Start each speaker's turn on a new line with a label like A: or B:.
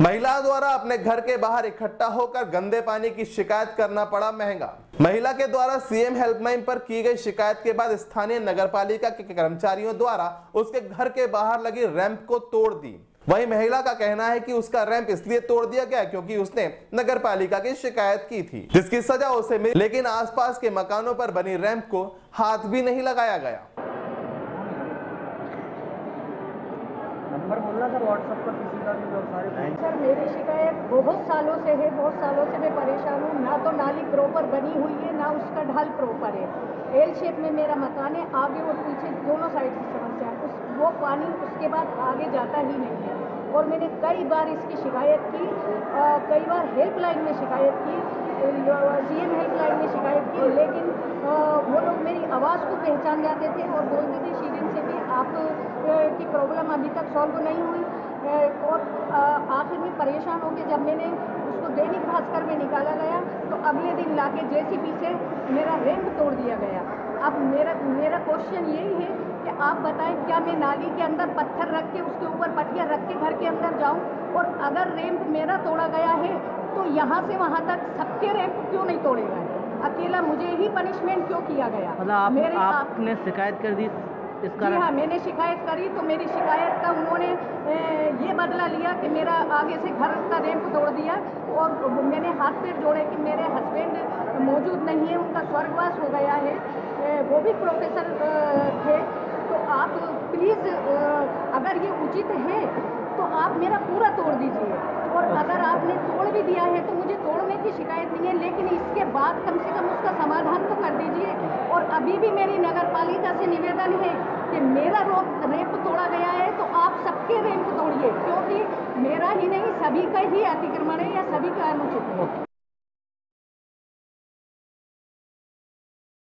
A: अपने घर के बाहर इकट्ठा होकर गंदे पानी की शिकायत करना पड़ा महँगा। महिला के द्वारा सीएम हेल्पलाइन पर की गई शिकायत के बाद स्थानीय नगरपालिका के कर्मचारियों द्वारा उसके घर के बाहर लगी रैंप को तोड़ दी। वही महिला का कहना है कि उसका रैंप इसलिए तोड़ दिया गया क्योंकि उसने नगर पालिका की शिकायत की थी, जिसकी सजा उसे मिली, लेकिन आसपास के मकानों पर बनी रैंप को हाथ भी नहीं लगाया गया।
B: नंबर बोलना सर व्हाट्सएप पर किसी का भी सारे
C: सर मेरी शिकायत बहुत सालों से है बहुत सालों से मैं परेशान हूँ। ना तो नाली प्रॉपर बनी हुई है ना उसका ढाल प्रॉपर है। एल शेप में मेरा मकान है आगे और पीछे दोनों साइड की समस्या है। उस वो पानी उसके बाद आगे जाता ही नहीं है। और मैंने कई बार इसकी शिकायत की आ, कई बार हेल्पलाइन में शिकायत की सीएम हेल्पलाइन में शिकायत की लेकिन आ, वो लोग मेरी आवाज़ को पहचान जाते थे और बोलते थे शीरिन से भी आप की अभी तक सॉल्व नहीं हुई और आखिर में परेशान होकर जब मैंने उसको दैनिक भास्कर में निकाला गया तो अगले दिन लाके जेसीबी से मेरा रैंप तोड़ दिया गया। अब मेरा मेरा क्वेश्चन यही है कि आप बताएँ क्या मैं नाली के अंदर पत्थर रख के उसके ऊपर पटिया रख के घर के अंदर जाऊँ? और अगर रैंप मेरा तोड़ा गया है तो यहाँ से वहाँ तक सबके रैंप क्यों नहीं तोड़े गए? अकेला मुझे ही पनिशमेंट क्यों किया गया?
B: मतलब आप
C: मेरे
B: आपने शिकायत कर दी इस कारण।
C: हाँ मैंने शिकायत करी तो मेरी शिकायत का उन्होंने ये बदला लिया कि मेरा आगे से घर का रैंप तोड़ दिया और मैंने हाथ पैर जोड़े कि मेरे हस्बैंड मौजूद नहीं है उनका स्वर्गवास हो गया है। वो भी प्रोफेसर थे। तो आप प्लीज़ अगर ये उचित है तो आप मेरा पूरा तोड़ दीजिए। और अगर आपने तोड़ भी दिया है तो मुझे तोड़ने की शिकायत नहीं है लेकिन इसके बाद कम से कम उसका समाधान तो कर दीजिए। और अभी भी मेरी नगर पालिका मेरा रोप रेप तोड़ा गया है तो आप सबके रेप तोड़िए, क्योंकि मेरा ही नहीं, सभी का ही अतिक्रमण है या सभी का अनुचित है।